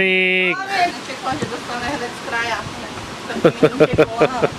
Domingos. Olha ele que corrida, essa merda de traiaço, né? Tá Também não pegou, não.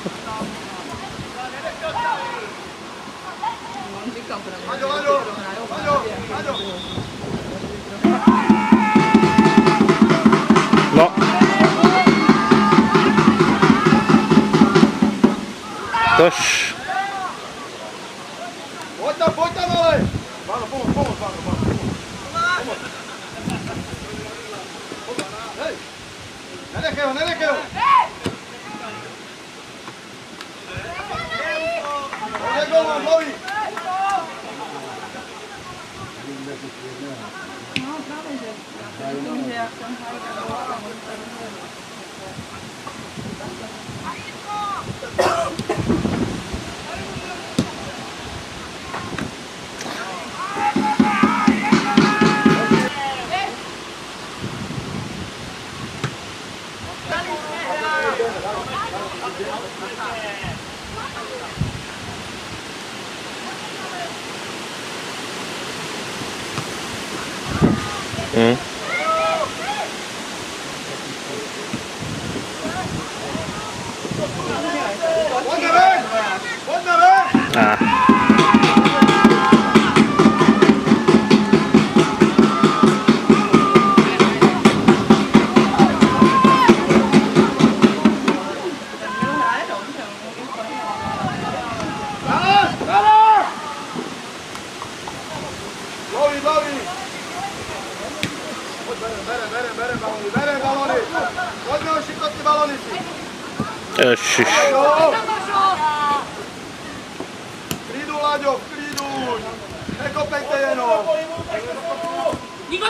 아이고 klidu, Láďo, v klidu. Nekopejte jenom. Nikdo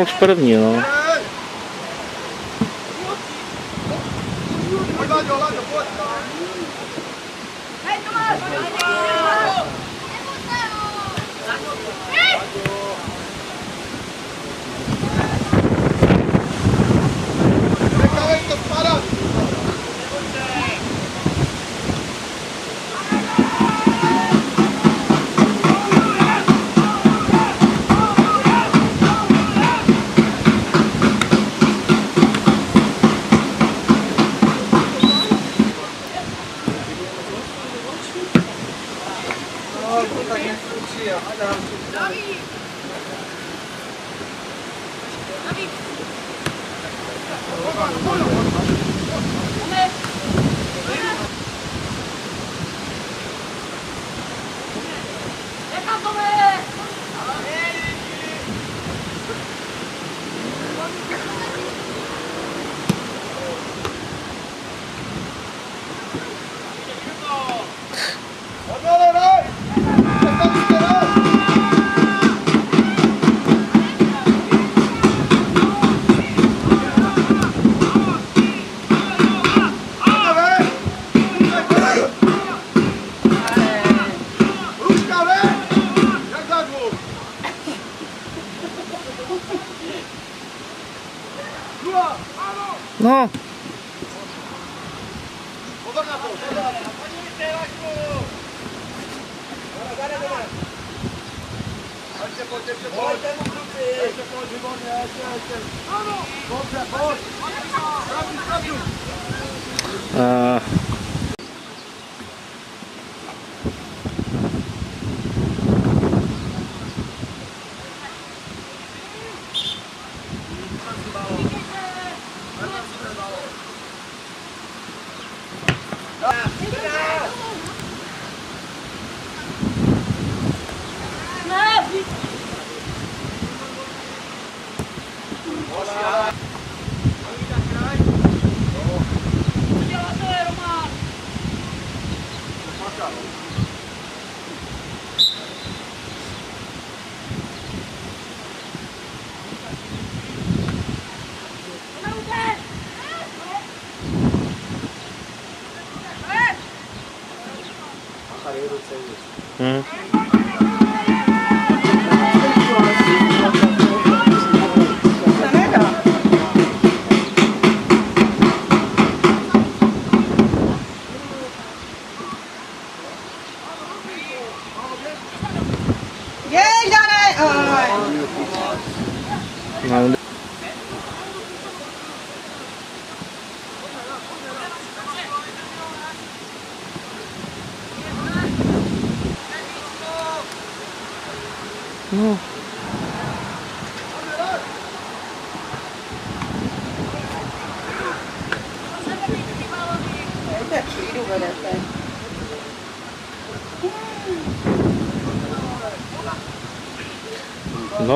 jak v první, no. 嗯。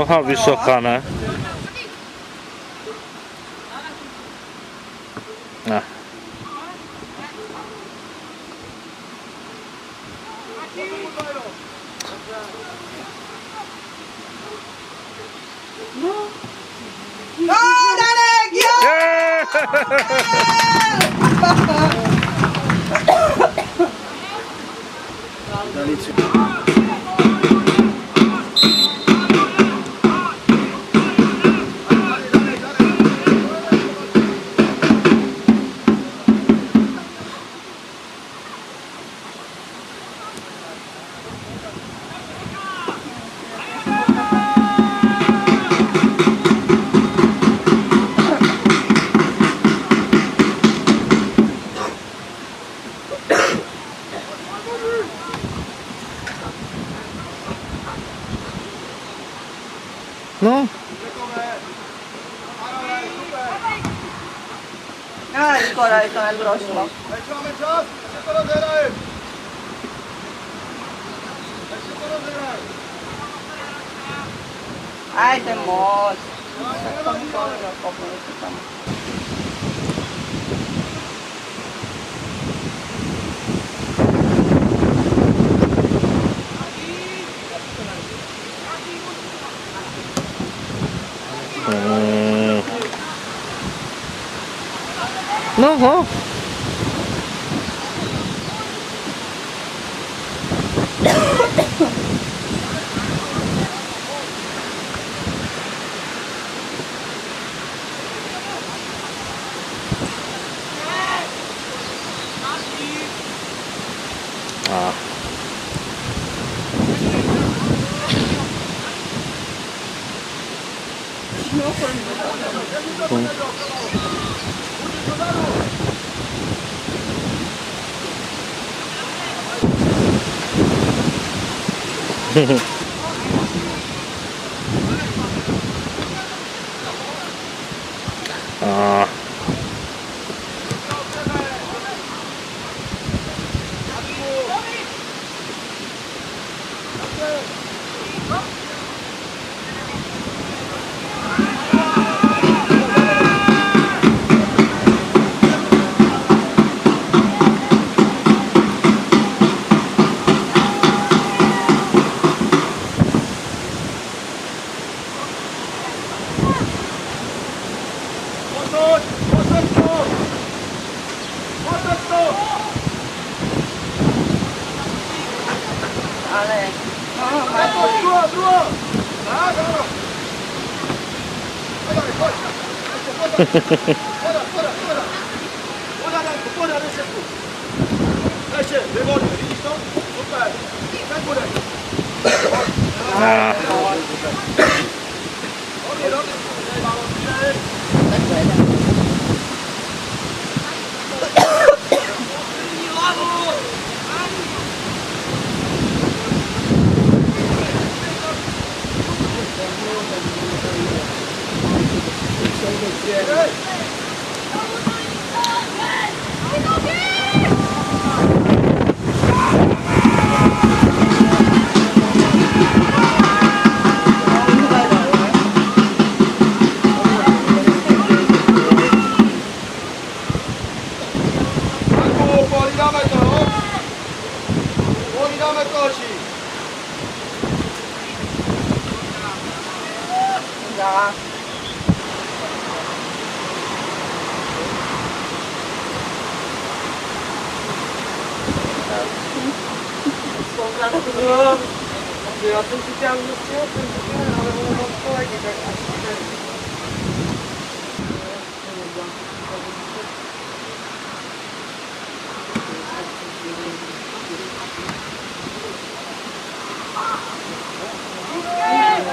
trochę wysokane. No. No, Darek, ja! Yeah! No, no. Mm-hmm. Ha ha ha ha.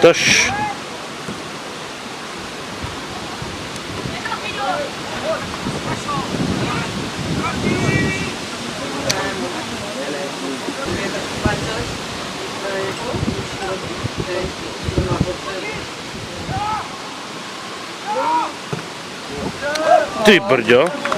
Tosh. Ty brďo.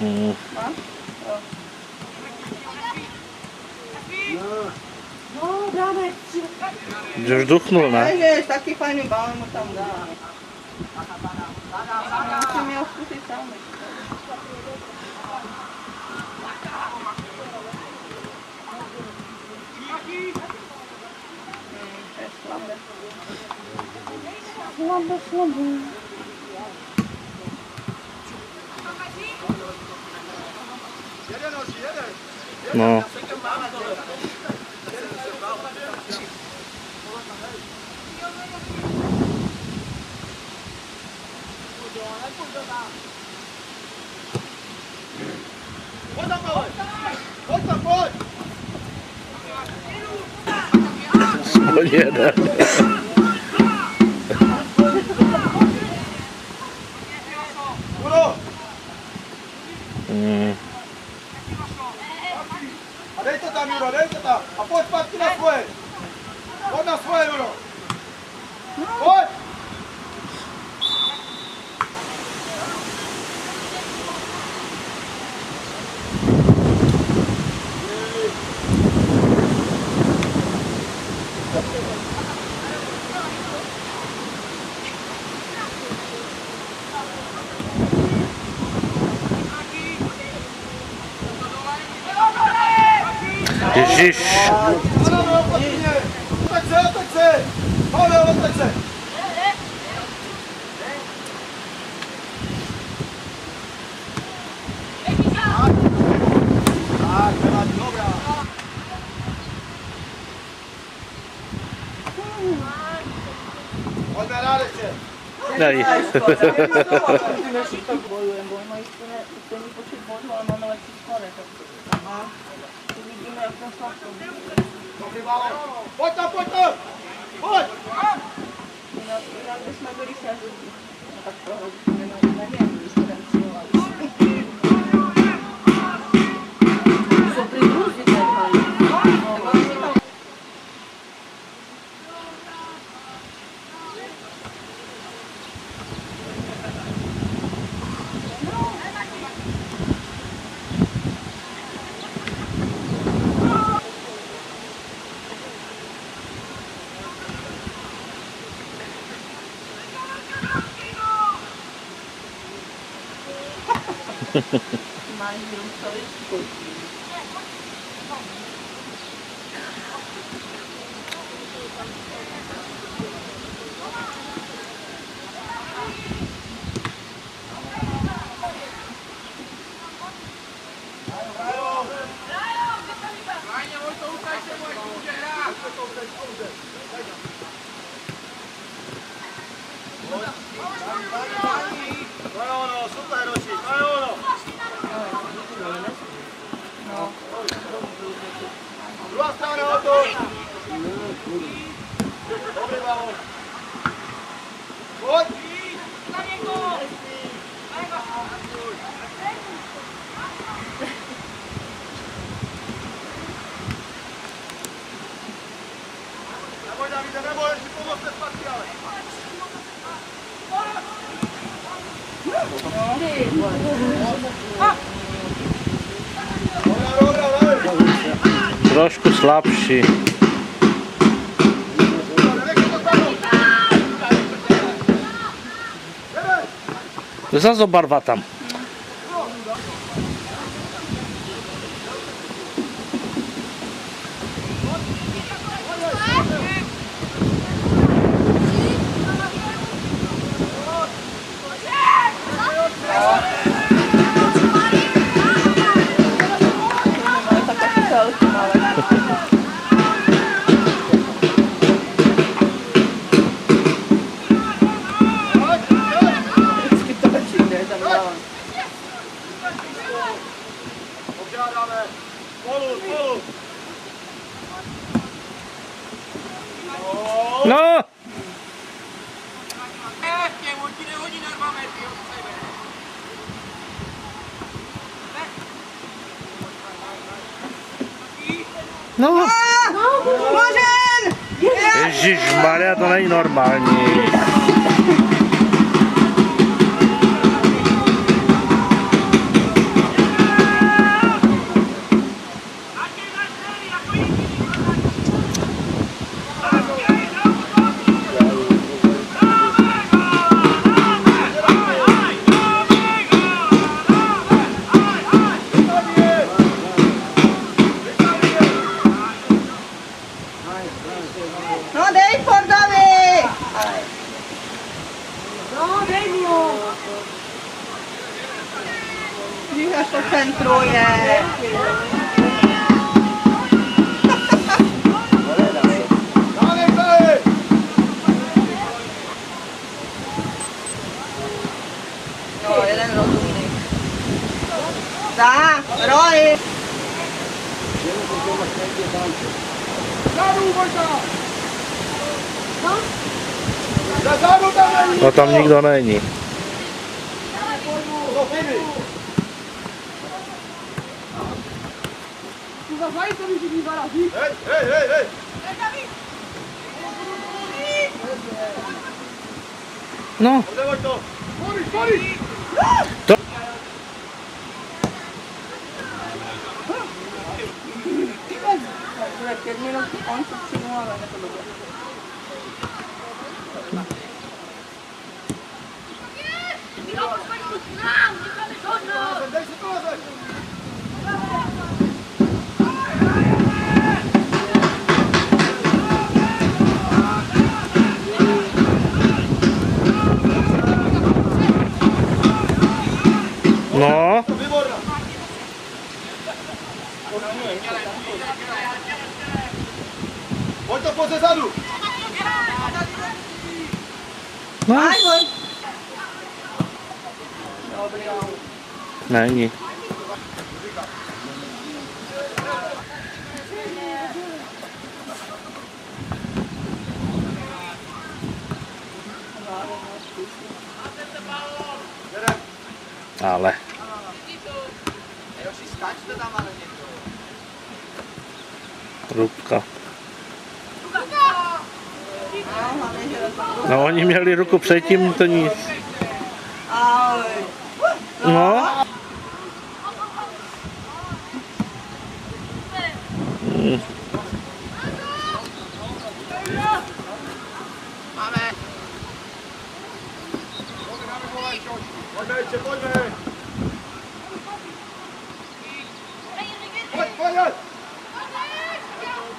hmm. Durduk mu ona? Evet, taki pani balmu tam da. Musím je odkusit tam. Slabé. Slabé, slabé. no Oh, yeah, that. fuera. Ponme afuera, bro. Nevím. Pojď tam, pojď tam! Pojď! Jinak bychom byli sezóní. Tak to nevím. Ha ha ha. Trošku slabší. Zazobarwa tam. No! No! no. Božen! Ježíš Maria, to není normální. ukončit. Zadu možná! Zadu tam není! No tam nikdo není. Hej, hej, hej, hej! No. To. que es 1119. Digamos, vai continuar! pojď ze zadu. No. Není. Ale. Rubka. No oni měli ruku předtím, to nic. No.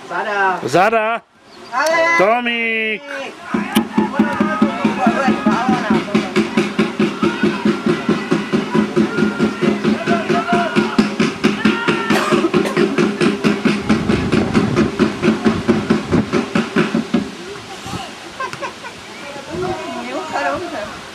Zada. Zada. Tommy. Meu caramba!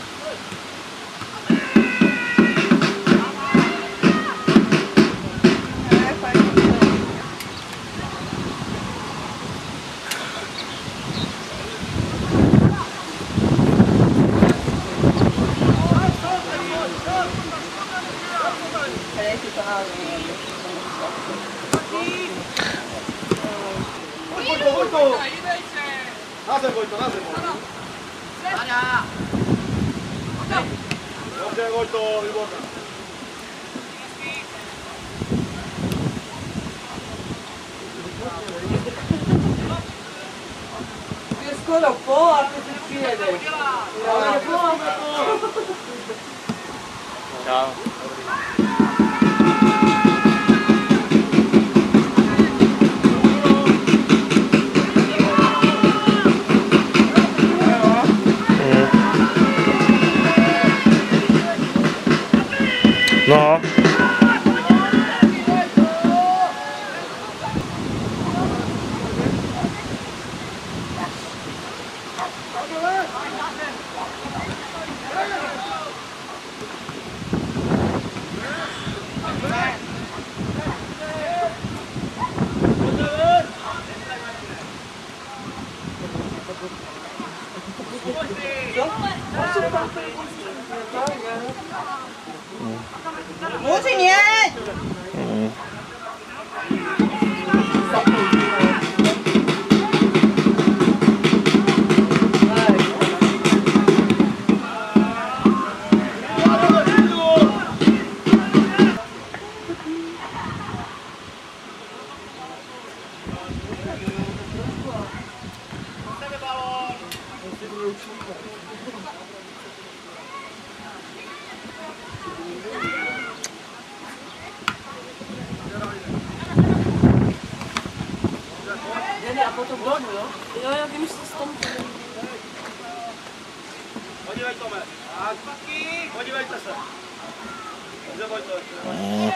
Oh.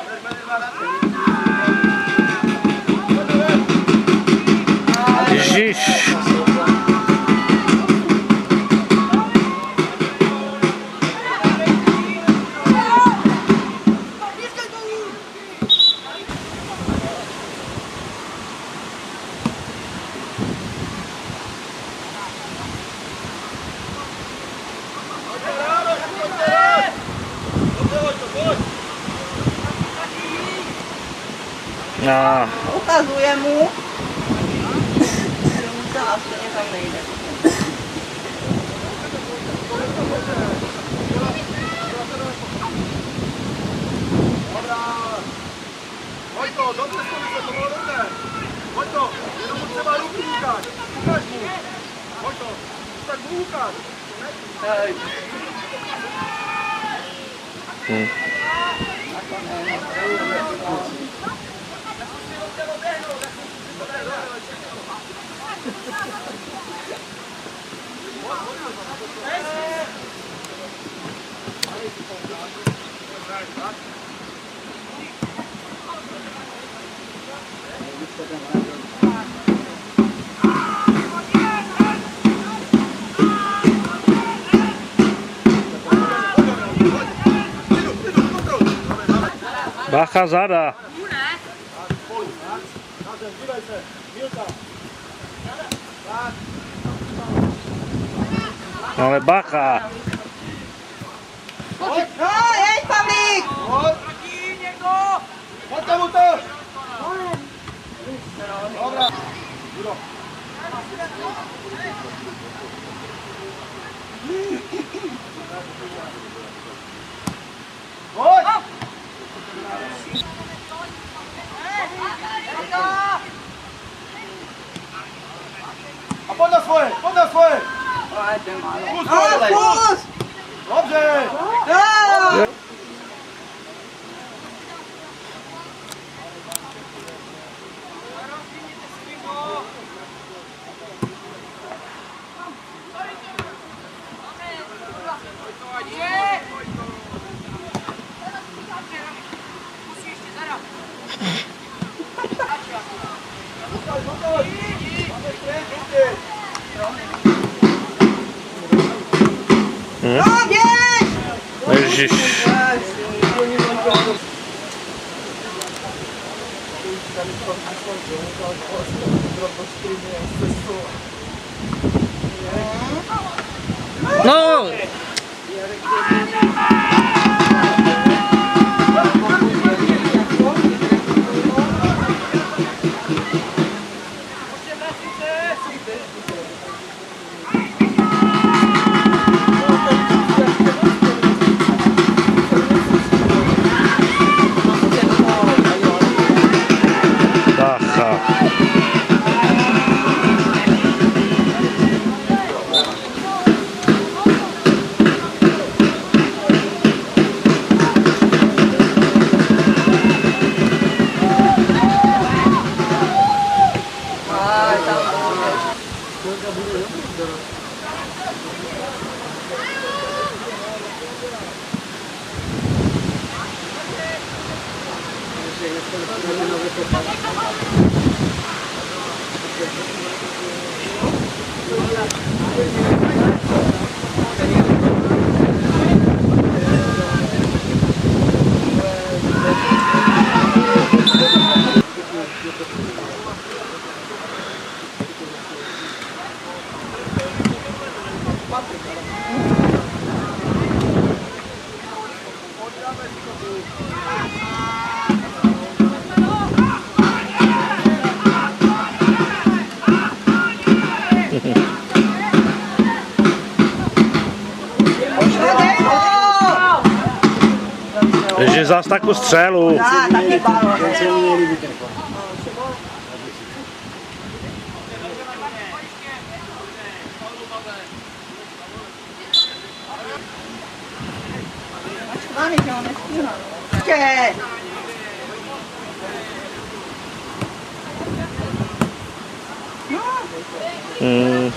Tá casada. Não é baca. Ei, Fabrício Aqui, nego! Bota! Obra! Ah, a ponta foi, a foi. Vamos, vamos. Vamos. zas takovou střelu. Mm.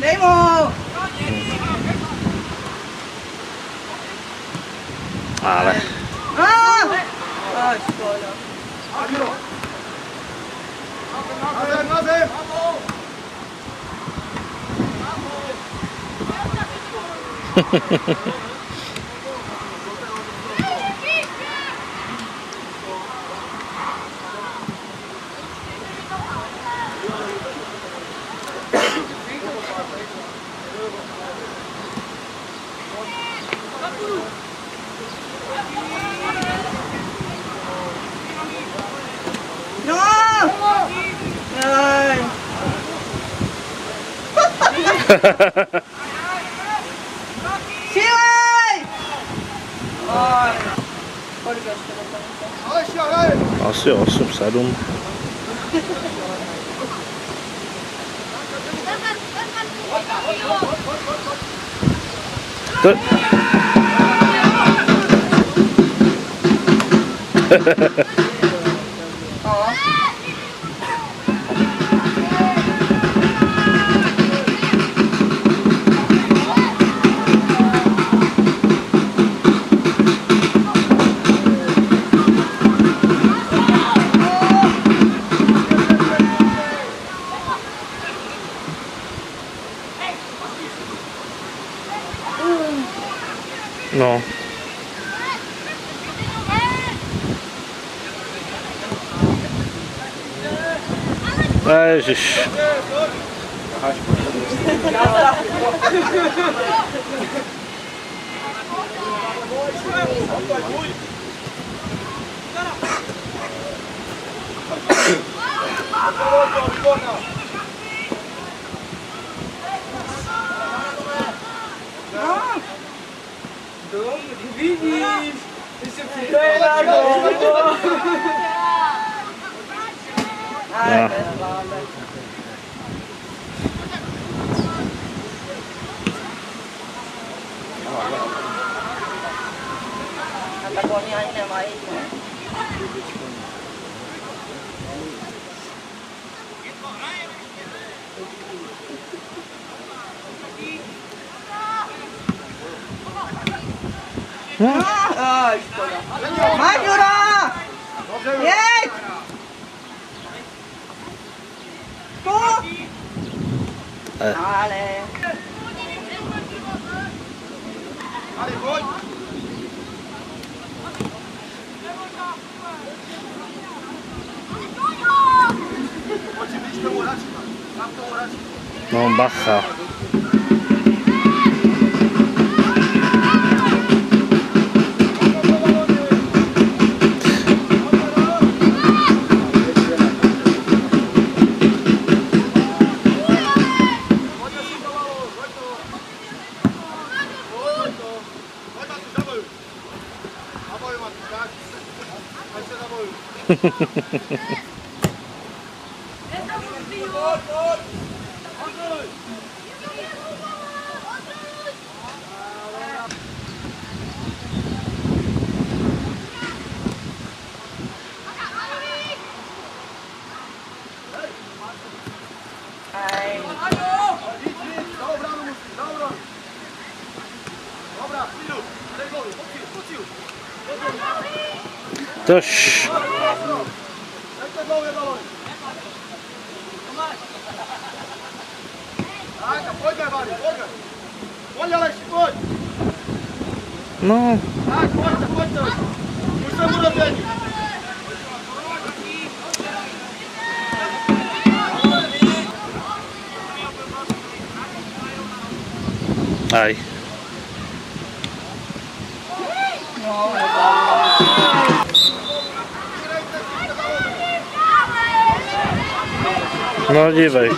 你我。啊嘞！啊！啊，输咗！阿彪，阿彪，阿，Silej! Aj. Kolik ještě dokonce? Asi 8, 7. To, no. privilégios. Dobro, vidiš, ah. ti se マジュライエイ Allez. Allez, boy. Non, ・はい! Tosh. Olha lá, chegou! Não! Ah, corta, corta! Puxa a mula dele! Ai! No dziwek.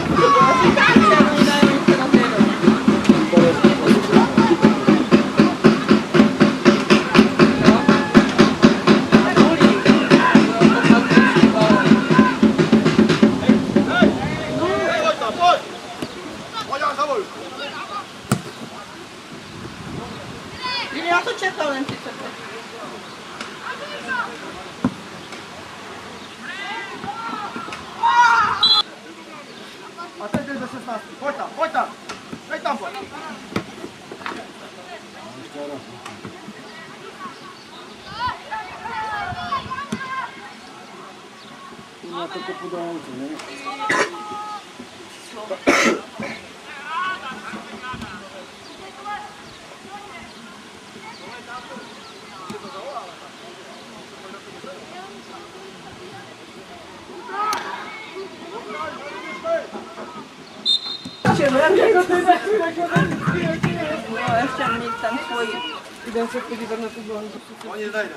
czepkę nie będę wyglądał. O nie znajdę.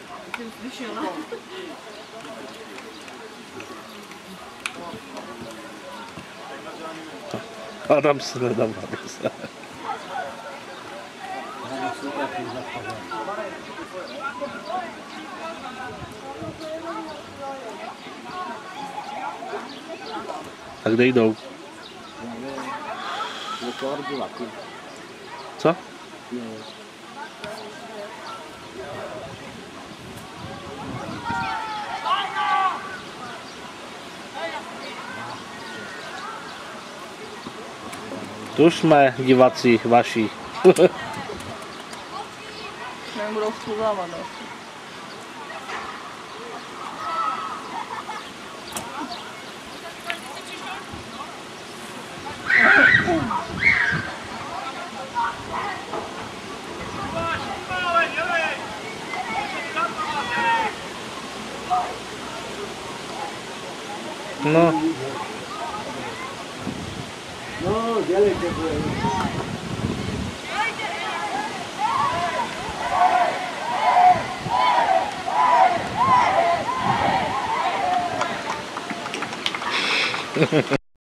Wisiona. Adam sobie dam radę. A gdzie idą? Co? Nie. Tu jsme diváci vaši. Nebudou schovávat, Ну,